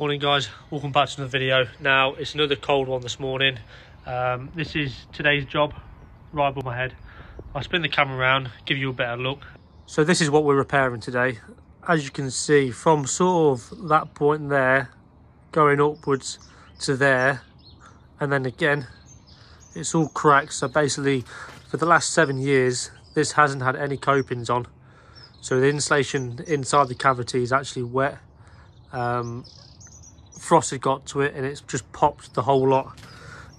Morning guys, welcome back to another video. Now it's another cold one this morning. Um, this is today's job, right above my head. I'll spin the camera around, give you a better look. So this is what we're repairing today. As you can see, from sort of that point there, going upwards to there, and then again, it's all cracked. So basically, for the last seven years, this hasn't had any copings on. So the insulation inside the cavity is actually wet. Um, frost had got to it and it's just popped the whole lot.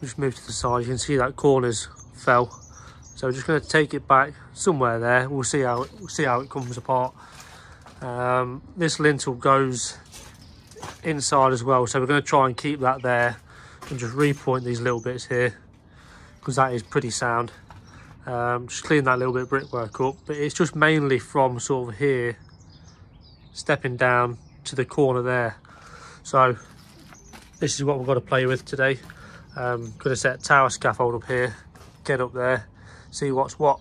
Just move to the side. You can see that corners fell. So we're just going to take it back somewhere there. We'll see how it, we'll see how it comes apart. Um, this lintel goes inside as well. So we're going to try and keep that there and just repoint these little bits here because that is pretty sound. Um, just clean that little bit of brickwork up but it's just mainly from sort of here stepping down to the corner there. So this is what we've got to play with today. Um, going to set tower scaffold up here, get up there, see what's what.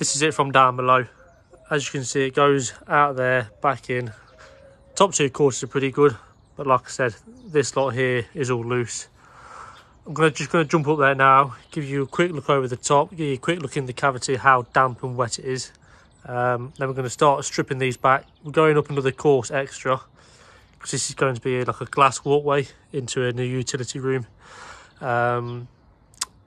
This is it from down below. As you can see it goes out there back in. Top two courses are pretty good but like i said this lot here is all loose. I'm gonna just gonna jump up there now give you a quick look over the top give you a quick look in the cavity how damp and wet it is. Um, then we're going to start stripping these back. We're going up another course extra because this is going to be like a glass walkway into a new utility room. Um,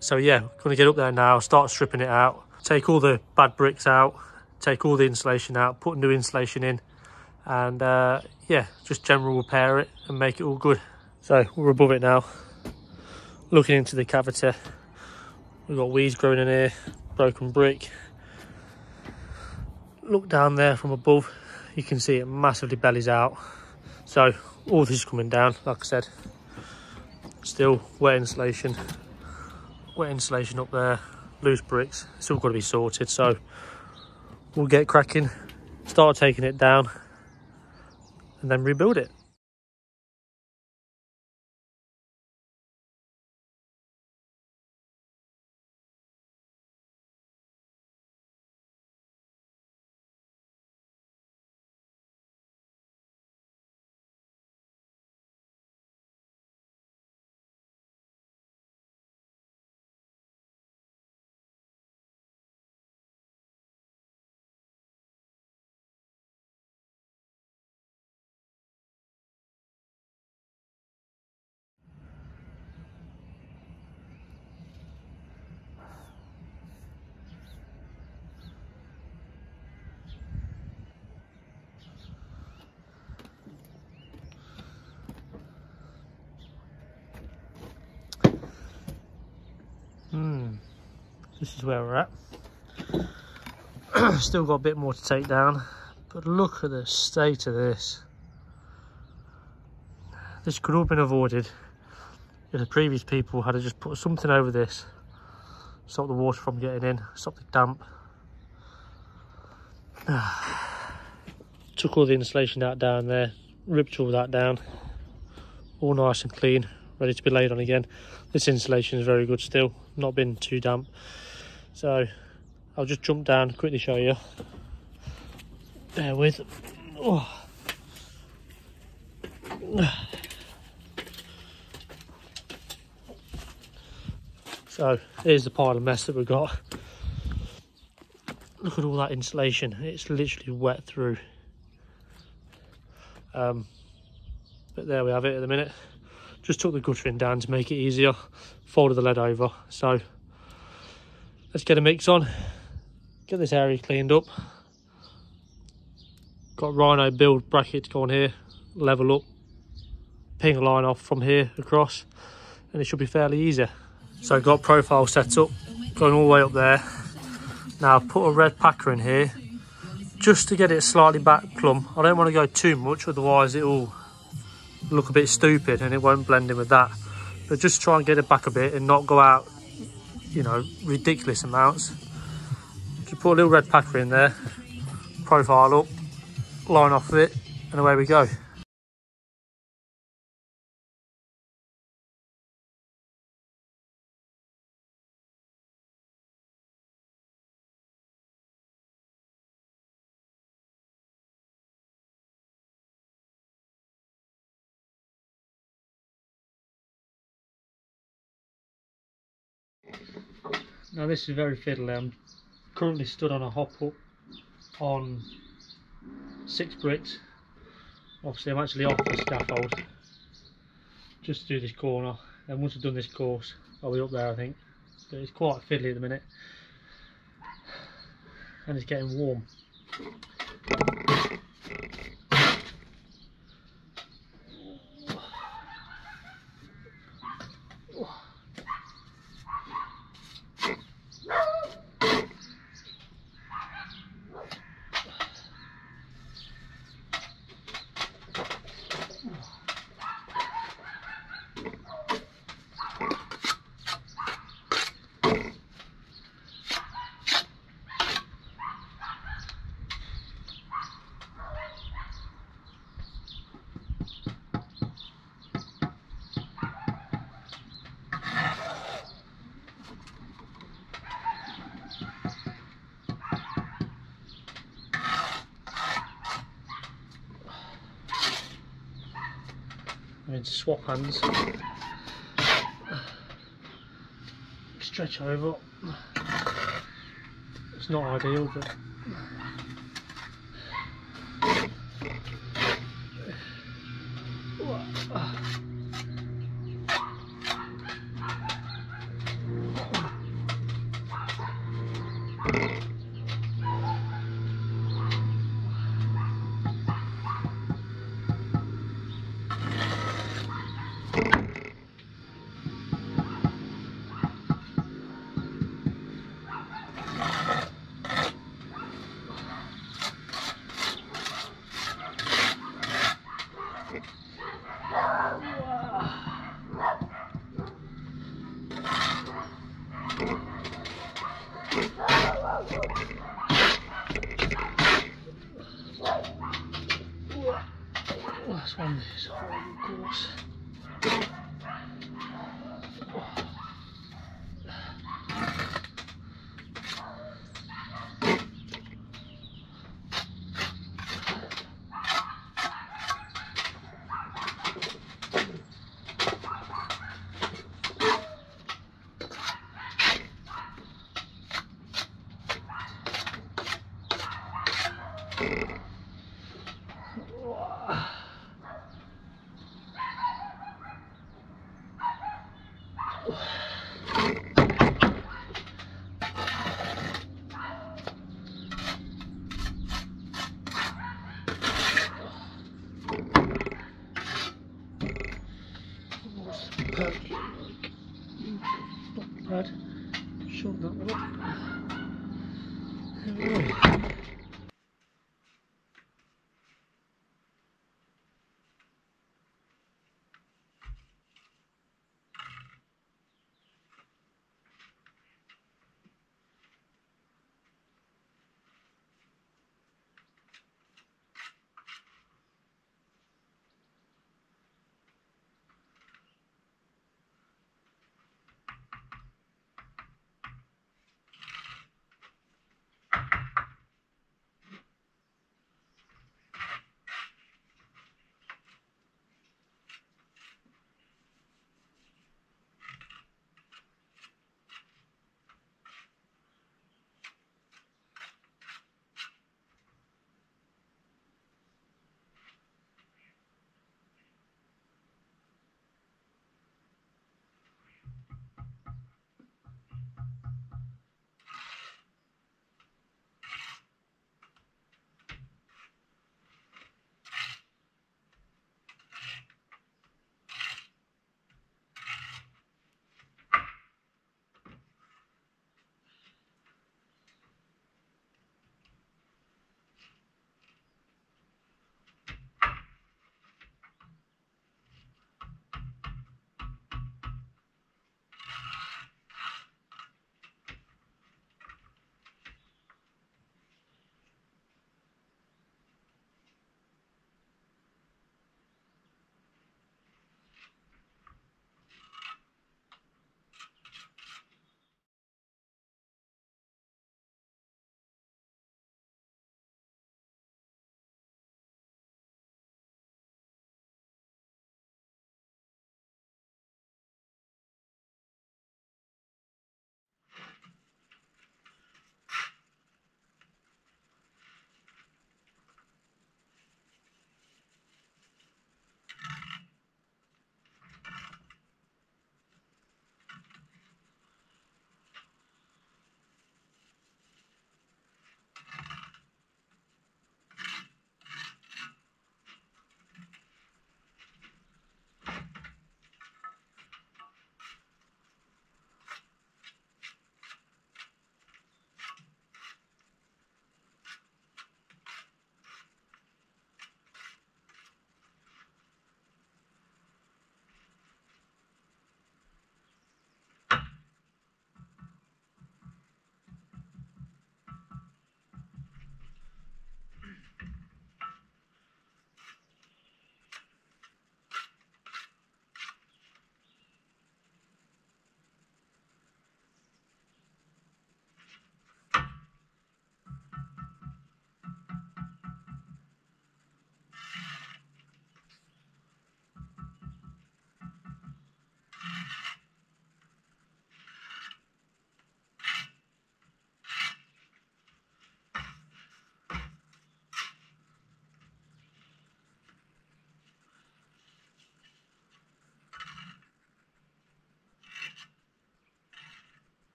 so yeah going to get up there now start stripping it out take all the bad bricks out, take all the insulation out, put new insulation in, and uh, yeah, just general repair it and make it all good. So we're above it now, looking into the cavity. We've got weeds growing in here, broken brick. Look down there from above, you can see it massively bellies out. So all this is coming down, like I said. Still wet insulation, wet insulation up there, loose bricks. It's all got to be sorted. So we'll get cracking, start taking it down and then rebuild it. This is where we're at. Still got a bit more to take down, but look at the state of this. This could all have been avoided if the previous people had to just put something over this, stop the water from getting in, stop the damp. Took all the insulation out down there, ripped all that down, all nice and clean, ready to be laid on again. This insulation is very good still, not been too damp. So I'll just jump down, quickly show you. Bear with. Oh. So here's the pile of mess that we've got. Look at all that insulation. It's literally wet through. Um, but there we have it at the minute just took the guttering down to make it easier folded the lead over so let's get a mix on. Get this area cleaned up. Got rhino build bracket going here. Level up. Ping a line off from here across. And it should be fairly easy. So I've got profile set up. Going all the way up there. Now I've put a red packer in here. Just to get it slightly back plumb. I don't want to go too much, otherwise it will look a bit stupid and it won't blend in with that. But just try and get it back a bit and not go out, you know, ridiculous amounts. You put a little red packer in there, profile up, line off of it, and away we go. Now this is very fiddly. I'm currently stood on a hop up on six bricks. Obviously I'm actually off the scaffold just through this corner and once I've done this course I'll be up there I think. But it's quite fiddly at the minute and it's getting warm. To swap hands. Stretch over. It's not ideal, but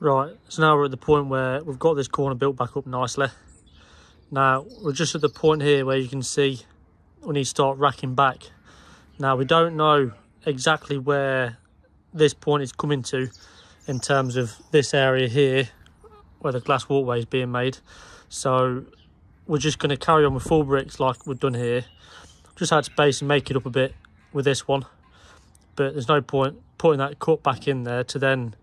Right, so now we're at the point where we've got this corner built back up nicely. Now, we're just at the point here where you can see we need to start racking back. Now, we don't know exactly where this point is coming to in terms of this area here where the glass walkway is being made. So we're just going to carry on with full bricks like we've done here. Just had to and make it up a bit with this one. But there's no point putting that cut back in there to then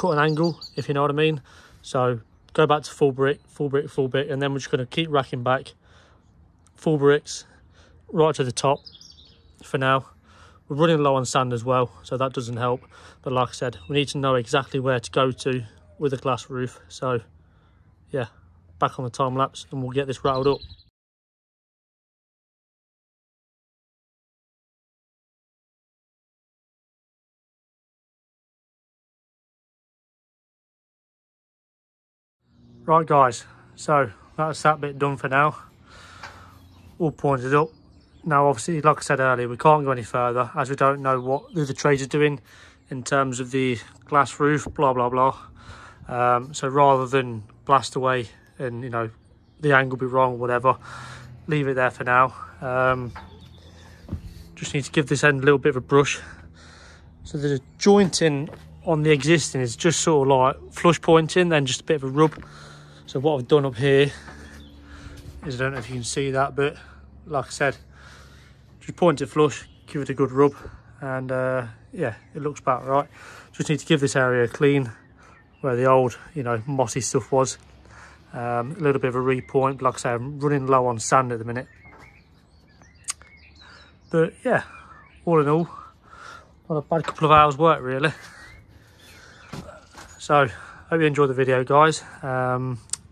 cut an angle, if you know what I mean. So go back to full brick, full brick, full brick, and then we're just going to keep racking back full bricks right to the top for now. We're running low on sand as well, so that doesn't help. But like I said, we need to know exactly where to go to with a glass roof. So yeah, back on the time lapse and we'll get this rattled up. Right guys, so that's that bit done for now. All pointed up. Now obviously, like I said earlier, we can't go any further as we don't know what the other trades are doing in terms of the glass roof, blah, blah, blah. Um, so rather than blast away and, you know, the angle be wrong, or whatever, leave it there for now. Um, just need to give this end a little bit of a brush. So the jointing on the existing is just sort of like flush pointing, then just a bit of a rub. So what I've done up here is, I don't know if you can see that, but like I said, just point it flush, give it a good rub, and uh, yeah, it looks about right. Just need to give this area a clean, where the old, you know, mossy stuff was. Um, a little bit of a repoint, but like I say, I'm running low on sand at the minute. But yeah, all in all, not a bad couple of hours work really. So, hope you enjoyed the video guys. Um,